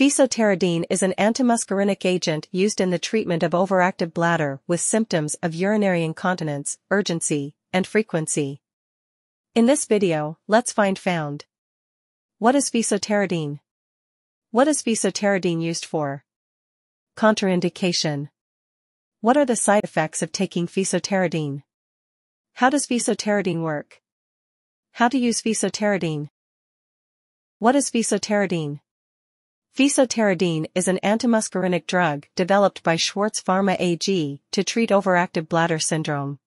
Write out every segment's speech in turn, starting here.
Fesoterodine is an antimuscarinic agent used in the treatment of overactive bladder with symptoms of urinary incontinence, urgency, and frequency. In this video, let's find found. What is fesoterodine? What is fesoterodine used for? Contraindication. What are the side effects of taking fesoterodine? How does fesoterodine work? How to use fesoterodine? What is fesoterodine? Fesoterodine is an antimuscarinic drug developed by Schwarz Pharma AG to treat overactive bladder syndrome.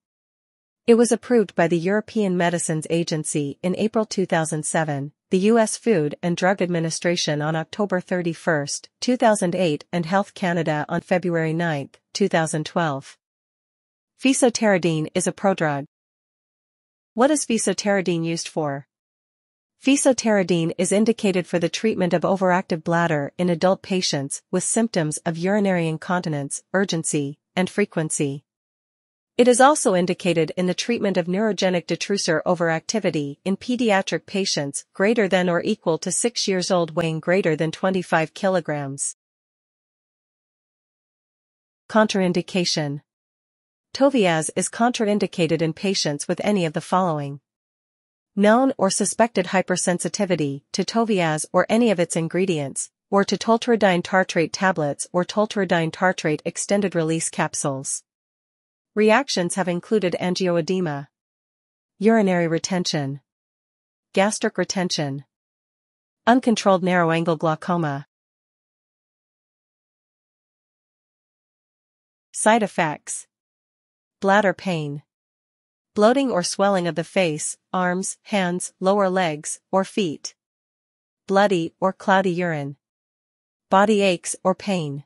It was approved by the European Medicines Agency in April 2007, the U.S. Food and Drug Administration on October 31, 2008 and Health Canada on February 9, 2012. Fesoterodine is a prodrug. What is fesoterodine used for? Fesoterodine is indicated for the treatment of overactive bladder in adult patients with symptoms of urinary incontinence, urgency, and frequency. It is also indicated in the treatment of neurogenic detrusor overactivity in pediatric patients greater than or equal to 6 years old weighing greater than 25 kilograms. Contraindication Toviaz is contraindicated in patients with any of the following known or suspected hypersensitivity to Toviaz or any of its ingredients, or to tolterodine tartrate tablets or tolterodine tartrate extended-release capsules. Reactions have included angioedema, urinary retention, gastric retention, uncontrolled narrow-angle glaucoma. Side effects Bladder pain bloating or swelling of the face, arms, hands, lower legs, or feet. Bloody or cloudy urine. Body aches or pain.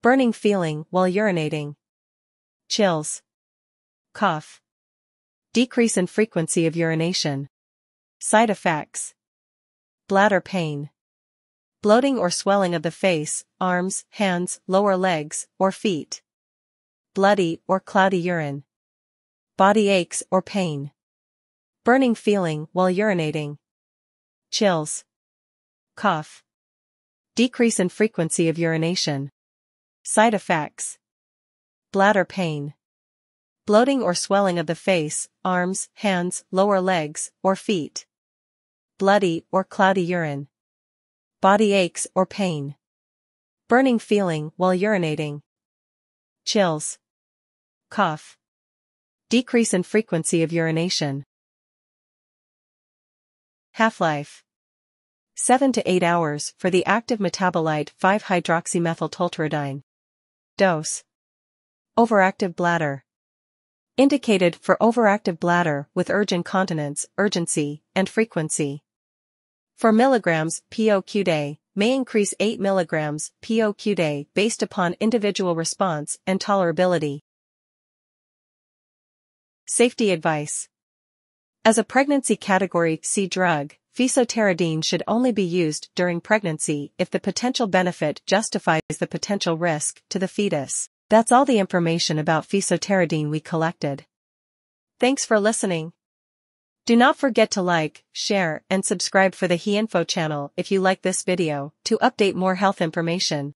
Burning feeling while urinating. Chills. Cough. Decrease in frequency of urination. Side effects. Bladder pain. Bloating or swelling of the face, arms, hands, lower legs, or feet. Bloody or cloudy urine body aches or pain. Burning feeling while urinating. Chills. Cough. Decrease in frequency of urination. Side effects. Bladder pain. Bloating or swelling of the face, arms, hands, lower legs, or feet. Bloody or cloudy urine. Body aches or pain. Burning feeling while urinating. Chills. Cough. Decrease in frequency of urination. Half-life. 7 to 8 hours for the active metabolite 5-hydroxymethyltolterodine. Dose. Overactive bladder. Indicated for overactive bladder with urge incontinence, urgency, and frequency. 4 mg POQ day may increase 8 mg POQ day based upon individual response and tolerability. Safety advice. As a pregnancy category C drug, fesoterodine should only be used during pregnancy if the potential benefit justifies the potential risk to the fetus. That's all the information about fesoterodine we collected. Thanks for listening. Do not forget to like, share, and subscribe for the HeInfo channel if you like this video to update more health information.